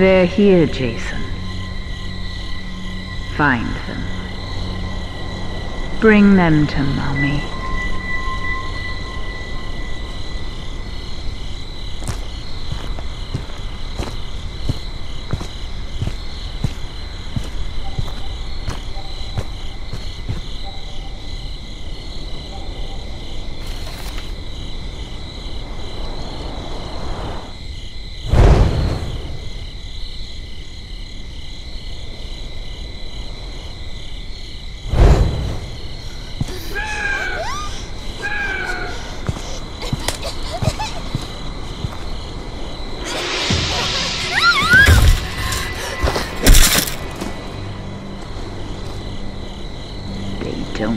They're here, Jason. Find them. Bring them to Mommy.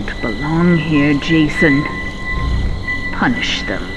Don't belong here, Jason. Punish them.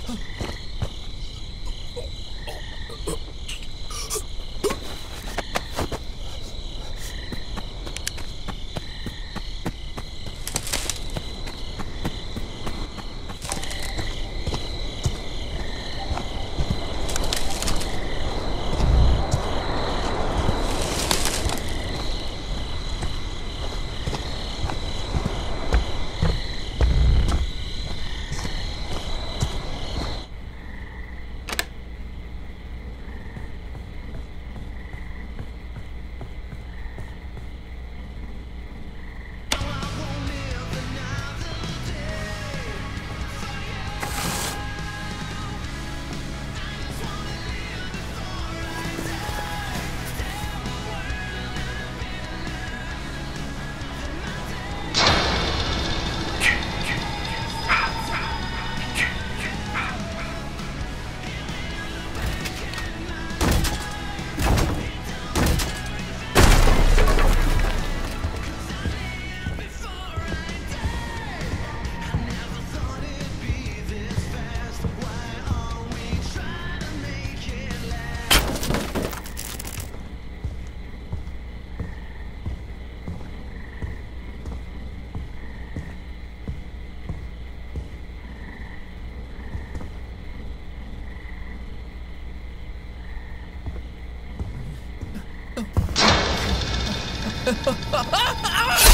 Ha ha ha ha!